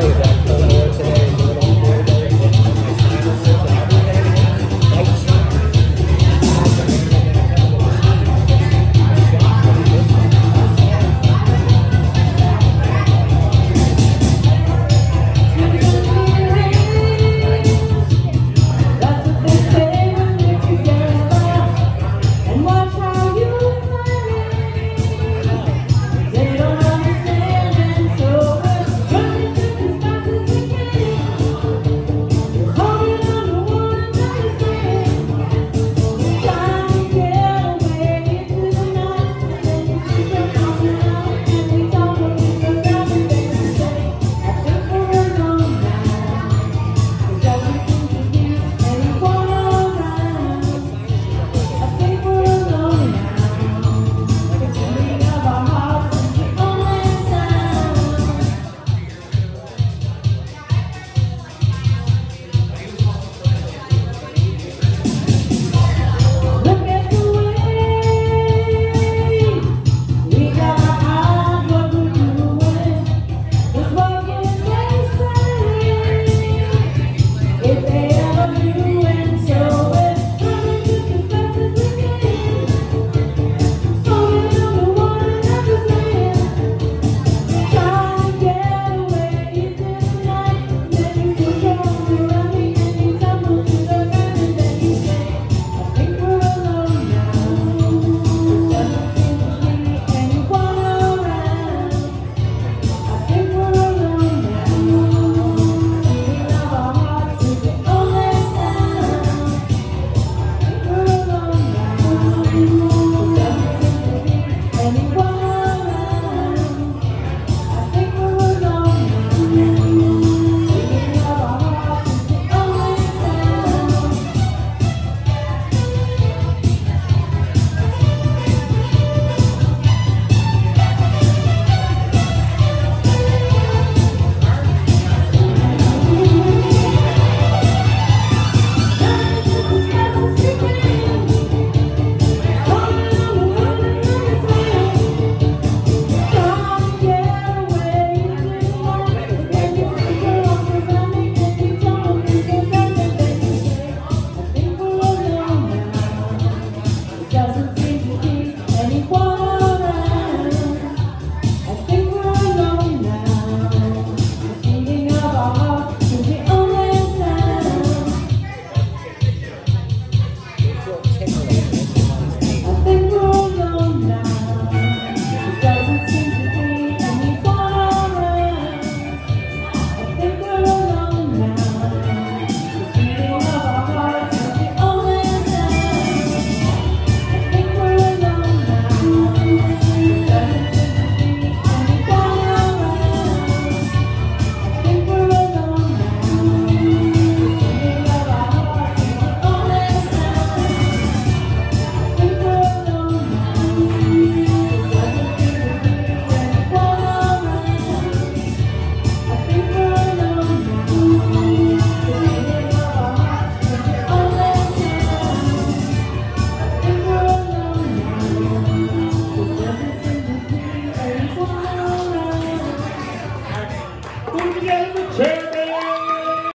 say that.